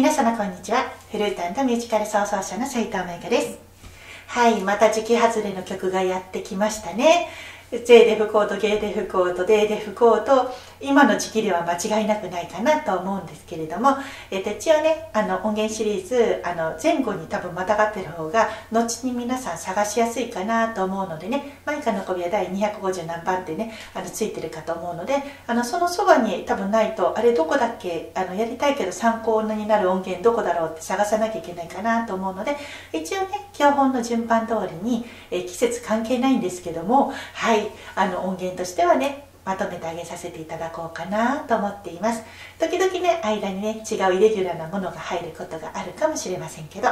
皆様こんにちは。フルータントミュージカル創造者の斉藤舞香です。はいまた時期外れの曲がやってきましたね。J で吹こうと G で吹こうと D で吹こうと今の時期では間違いなくないかなと思うんですけれども、えー、と一応ねあの音源シリーズあの前後に多分またがってる方が後に皆さん探しやすいかなと思うのでねマイカの小部屋第250何番ってねあのついてるかと思うのであのそのそばに多分ないとあれどこだっけあのやりたいけど参考になる音源どこだろうって探さなきゃいけないかなと思うので一応ね教本の順番通りに、えー、季節関係ないんですけどもはいあの音源としてはね。まとめてあげさせていただこうかなと思っています。時々ね間にね違うイレギュラーなものが入ることがあるかもしれませんけど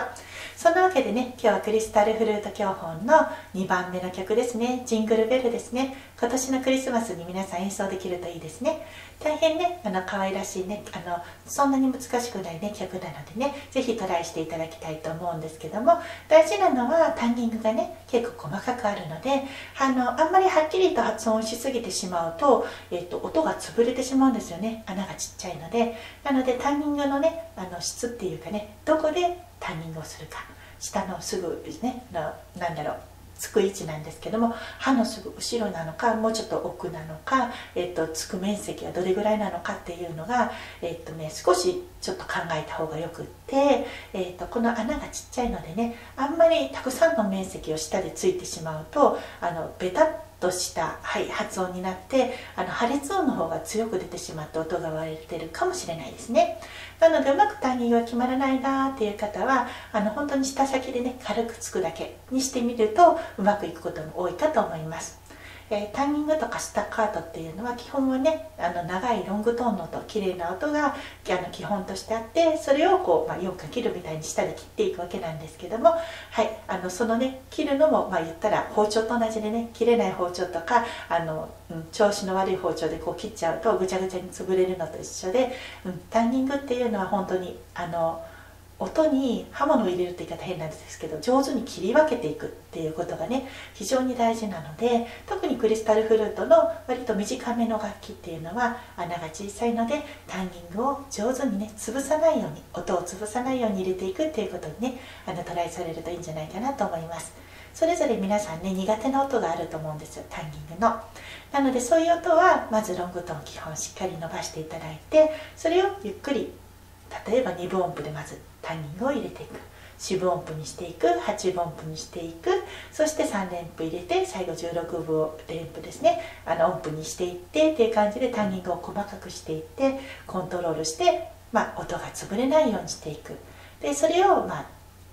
そんなわけでね今日はクリスタルフルート教本の2番目の曲ですね。ジングルベルですね。今年のクリスマスに皆さん演奏できるといいですね。大変ねあの可愛らしいねあのそんなに難しくないね曲なのでね是非トライしていただきたいと思うんですけども大事なのはタンギングがね結構細かくあるのであのあんまりはっきりと発音しすぎてしまうと,、とえっと音が潰れてしまうんですよね。穴がちっちゃいので。なのでタンギングのねあの質っていうかねどこでタンギングをするか。下のすぐねななんだろうつく位置なんですけども歯のすぐ後ろなのかもうちょっと奥なのか、えーと、つく面積はどれぐらいなのかっていうのが、えーとね、少しちょっと考えた方がよくって、えーと、この穴がちっちゃいのでねあんまりたくさんの面積を下でついてしまうとあのベタッとした、はい、発音になってあの破裂音の方が強く出てしまって音が割れてるかもしれないですね。なのでうまくタイミングが決まらないなっていう方はあの本当に舌先でね軽くつくだけにしてみるとうまくいくことも多いかと思います。えー、タイミングとかスタッカートっていうのは基本はねあの長いロングトーンの音綺麗な音があの基本としてあってそれをこう、まあ、4か切るみたいに下で切っていくわけなんですけども、はい、あのそのね切るのも、まあ、言ったら包丁と同じでね切れない包丁とかあの、うん、調子の悪い包丁でこう切っちゃうとぐちゃぐちゃに潰れるのと一緒で、うん、タイミングっていうのは本当にあの音に刃物を入れるって言い方変なんですけど上手に切り分けていくっていうことがね非常に大事なので特にクリスタルフルートの割と短めの楽器っていうのは穴が小さいのでタンギングを上手にね潰さないように音を潰さないように入れていくっていうことにねあのトライされるといいんじゃないかなと思います。それぞれ皆さんね苦手な音があると思うんですよタンギングの。なのでそういう音はまずロングトーン基本しっかり伸ばしていただいてそれをゆっくり例えば2分音符でまずタイミングを入れていく。四分音符にしていく。8分音符にしていく。そして3連符入れて最後16分連符ですね。あの音符にしていってっていう感じでタイミングを細かくしていってコントロールして、まあ、音が潰れないようにしていく。でそれを、まあ、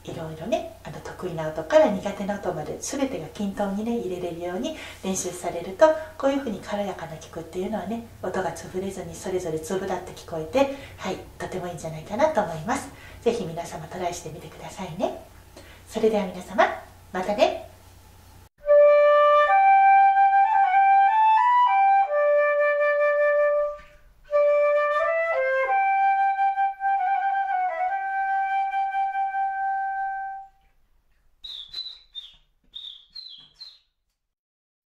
いろいろねあの得意な音から苦手な音まで全てが均等にね入れれるように練習されるとこういうふうに軽やかな曲っていうのはね音が潰れずにそれぞれ粒だって聞こえてはいとてもいいんじゃないかなと思います。是非皆様トライしてみてくださいね。それでは皆様またね。